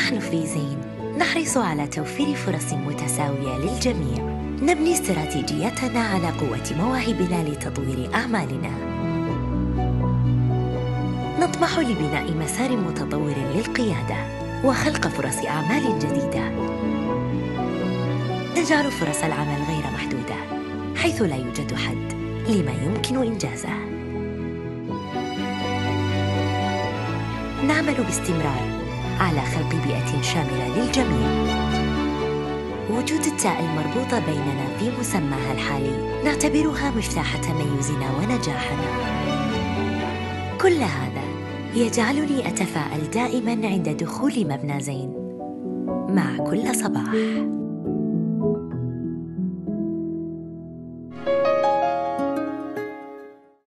في زين نحرص على توفير فرص متساوية للجميع. نبني استراتيجيتنا على قوة مواهبنا لتطوير أعمالنا. نطمح لبناء مسار متطور للقيادة وخلق فرص أعمال جديدة. نجعل فرص العمل غير محدودة حيث لا يوجد حد لما يمكن إنجازه. نعمل باستمرار على خلق بيئة شاملة للجميع. وجود التاء المربوطة بيننا في مسماها الحالي. نعتبرها مفتاح تميزنا ونجاحنا. كل هذا يجعلني أتفائل دائما عند دخول مبنى زين. مع كل صباح.